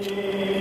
Your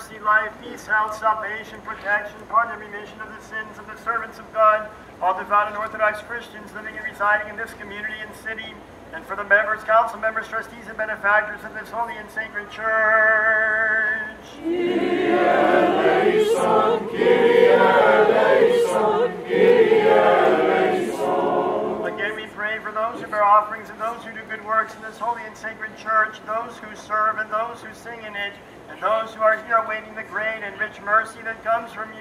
mercy, life, peace, health, salvation, protection, pardon, and remission of the sins of the servants of God, all devout and Orthodox Christians living and residing in this community and city, and for the members, council members, trustees, and benefactors of this holy and sacred church. Again, we pray for those who bear offerings and those who do good works in this holy and sacred church, those who serve and those who sing in it, and those who are here awaiting the great and rich mercy that comes from you.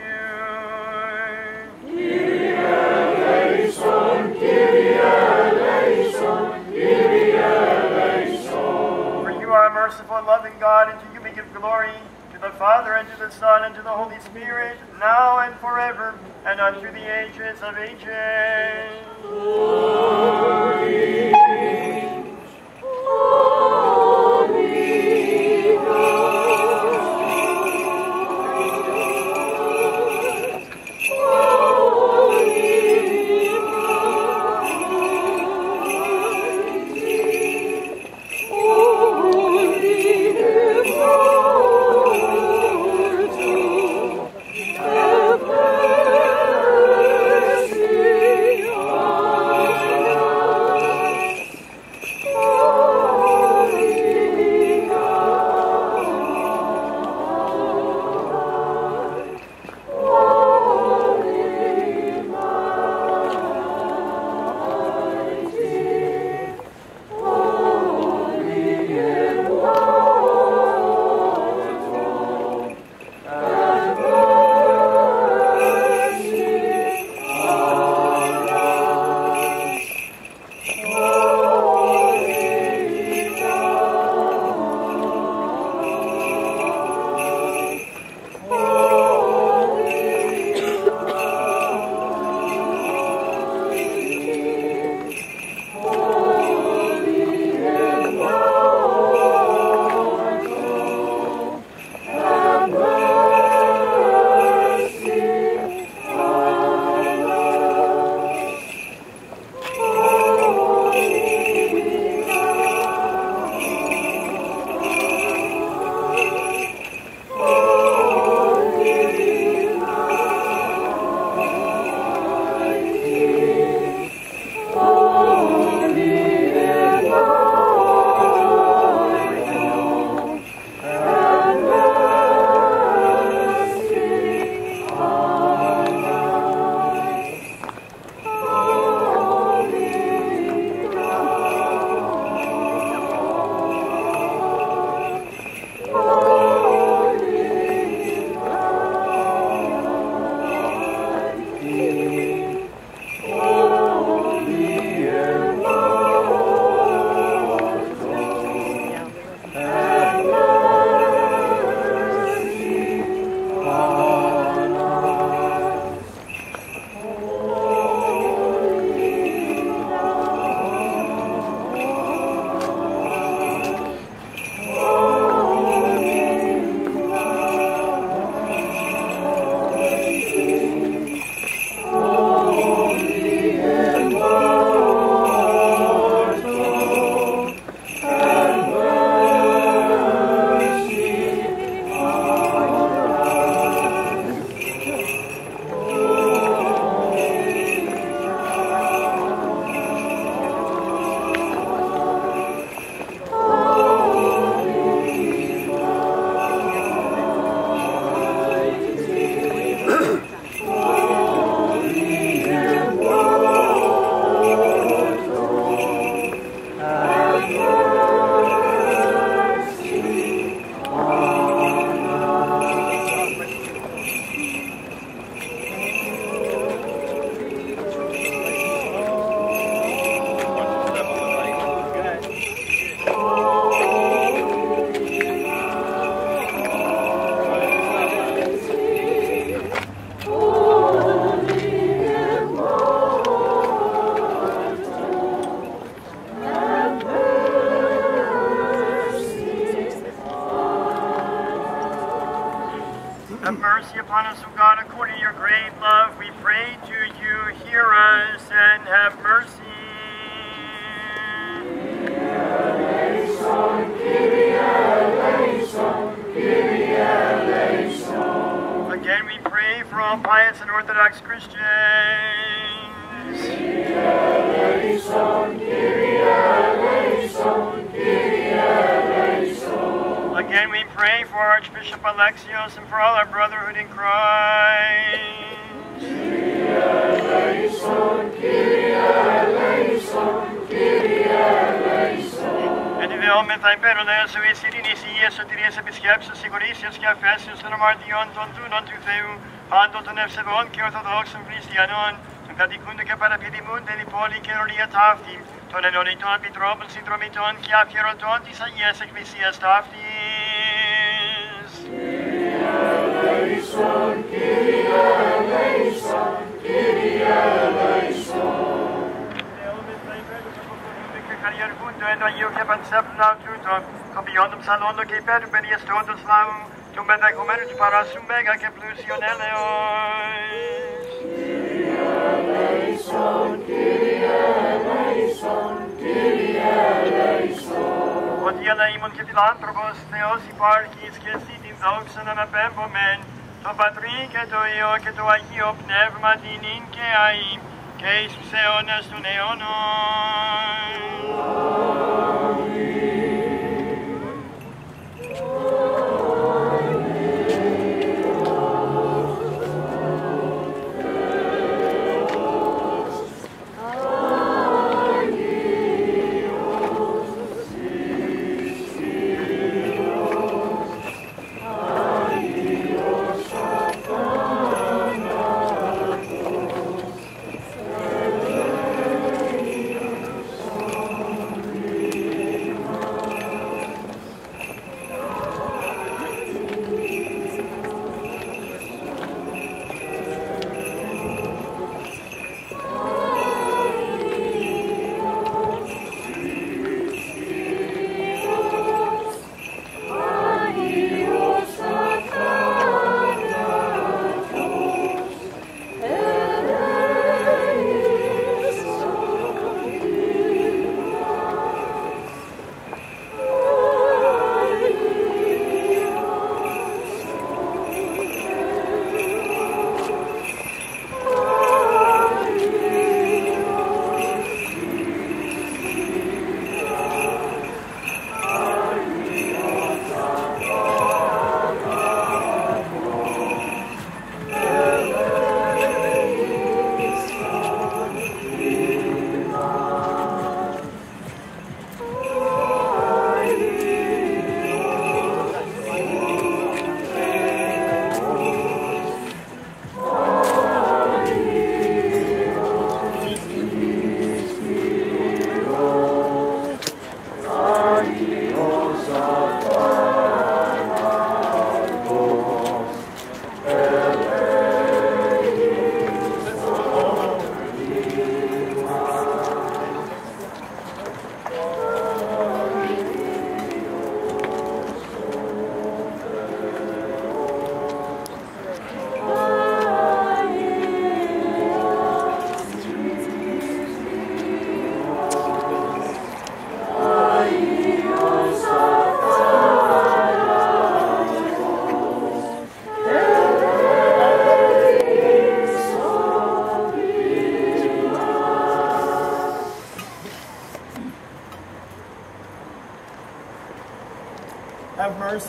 For you are a merciful and loving God, and to you we give glory, to the Father, and to the Son, and to the Holy Spirit, now and forever, and unto the ages of ages. Have pray for Archbishop Alexios and for all our brotherhood in Christ. Ενιδεόμεθα υπέρολες ο εις ειρήνης υγείας, σωτηρίας επισκέψεως, συγχωρήσεως και αφέσεως των αμαρτιών των δούλων του Θεού, πάντων των ευσεβών και ορθοδόξων χριστιανών, των κατοικούνται και παραπηδημούνται η πόλη και ορία ταύτη, των ενωρητών επιτρόπων, συνδρομητών και αφιερωτών της Αγίας Εκκλησίας ταύτης. και καλλιεργούνται εν Αγίου και πανσέπνου τούτο, κοπιών των ψαλόντων και υπέρ του περιεστώντος λαού, του μεταχωμένου του παράσου μέγα και πλούσιον έλεος. Ότι ελεήμων και φιλάνθρωπος Θεός υπάρχεις και εσύ την δόξα να αναπέμπομεν, το Πατρί και το Υιό και το Αγίο Πνεύμα την ίν και αΐ και εις τους αιώνας των αιώνων.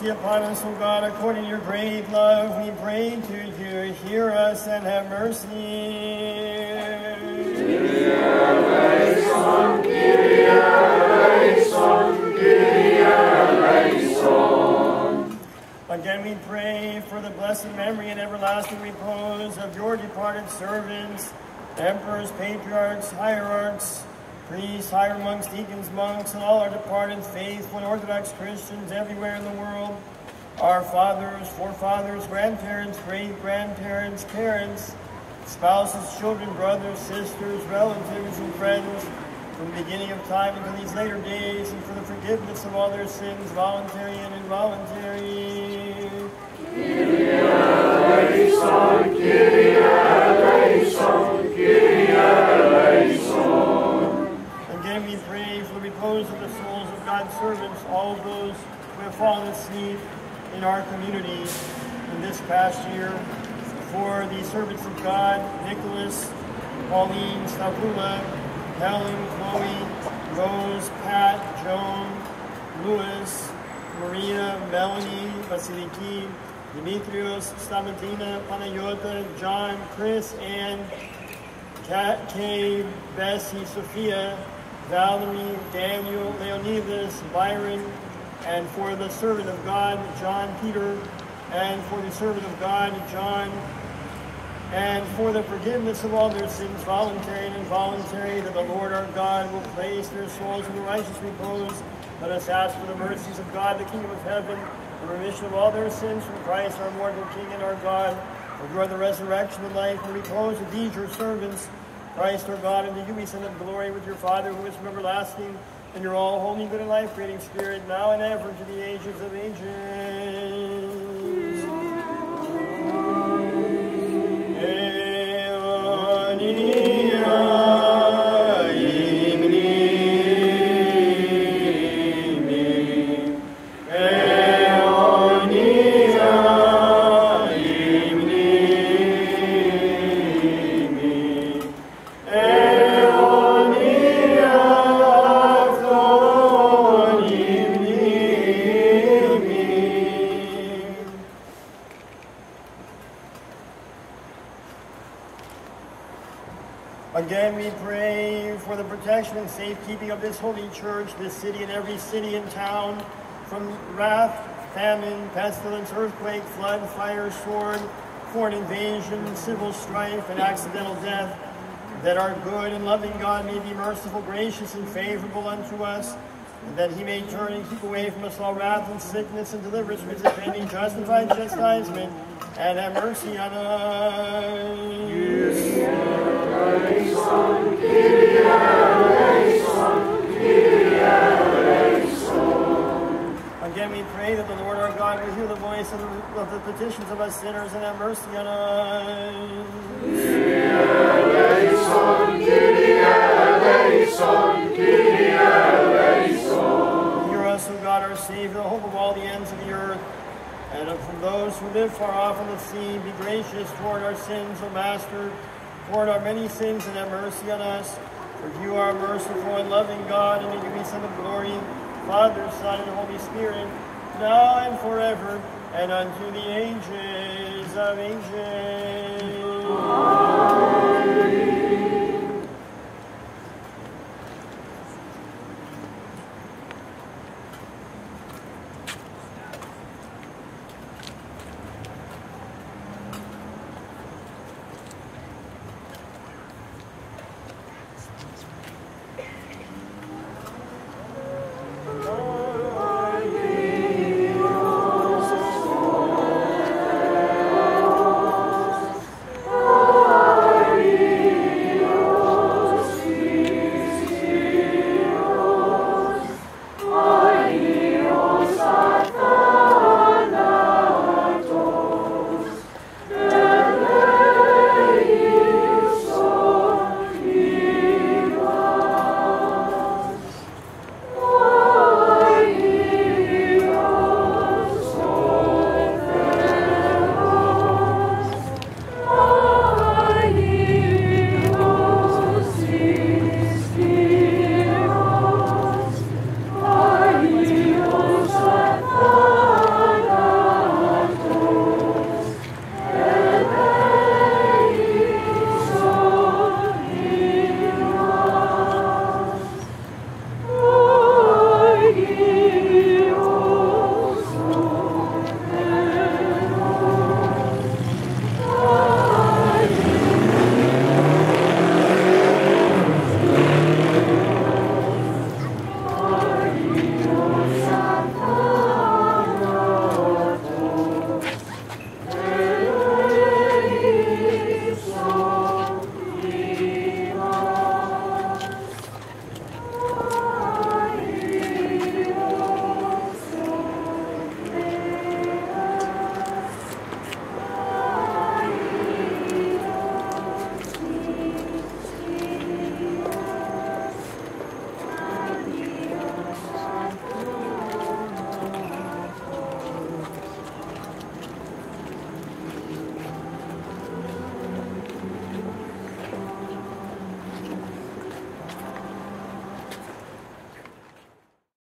Mercy upon us, O God, according to your great love. We pray to you. Hear us and have mercy. Again, we pray for the blessed memory and everlasting repose of your departed servants, emperors, patriarchs, hierarchs, priests, hieromonks, deacons, monks, and all our departed faithful and Orthodox Christians everywhere in the world, our fathers, forefathers, grandparents, great-grandparents, parents, spouses, children, brothers, sisters, relatives, and friends, from the beginning of time until these later days, and for the forgiveness of all their sins, voluntary and involuntary. Kyrie pray for the repose of the souls of God's servants, all of those who have fallen asleep in our community in this past year. For the servants of God, Nicholas, Pauline, Stavroula, Helen, Chloe, Rose, Pat, Joan, Louis, Maria, Melanie, Vasiliki, Dimitrios, Stamatina, Panayota, John, Chris, Ann, Kat, Kay, Bessie, Sophia, Valerie, Daniel, Leonidas, Byron, and for the servant of God, John Peter, and for the servant of God, John, and for the forgiveness of all their sins, voluntary and involuntary, that the Lord our God will place their souls in the righteous repose. Let us ask for the mercies of God, the kingdom of heaven, the remission of all their sins from Christ, our mortal King and our God. For the resurrection and life and repose of these your servants, Christ our God, and to you we send up glory with your Father who is from everlasting, and your all holy, good, and life-creating Spirit, now and ever to the ages of ages. City, and every city and town from wrath, famine, pestilence, earthquake, flood, fire, sword, foreign invasion, civil strife, and accidental death, that our good and loving God may be merciful, gracious, and favorable unto us, and that he may turn and keep away from us all wrath and sickness and deliver us from his offending justified chastisement, and have mercy on us. Again, we pray that the Lord our God will hear the voice of the, of the petitions of us sinners and have mercy on us. Hear us, O God, our Savior, the hope of all the ends of the earth. And from those who live far off on the sea, be gracious toward our sins, O Master, toward our many sins, and have mercy on us. For you are merciful and loving God, and you be Son of glory, Father, Son, and Holy Spirit, now and forever, and unto the ages of ages. Amen.